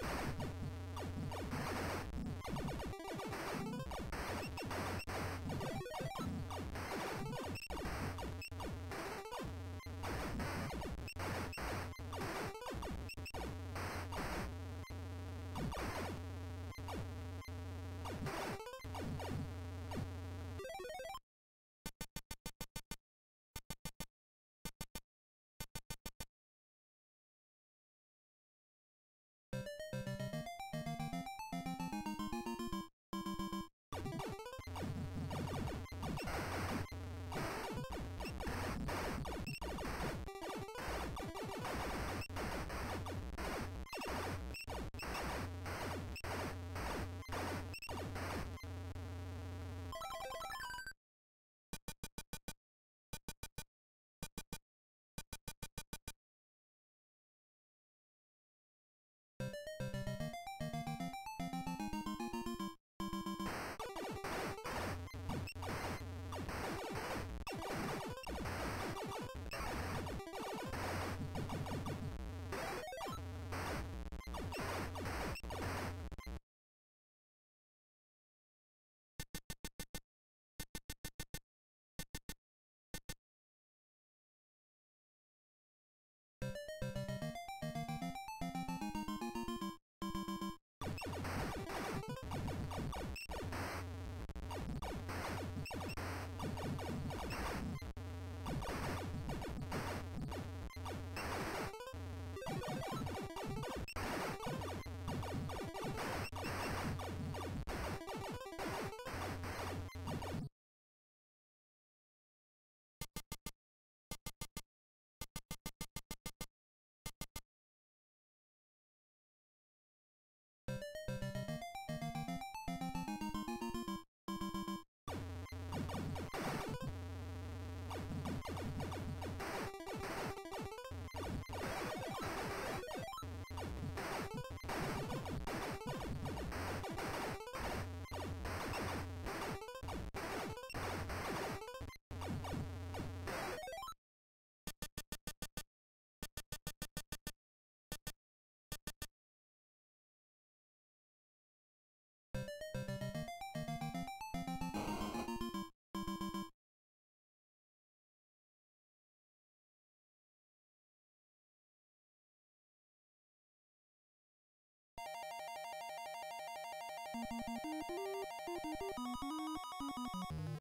you you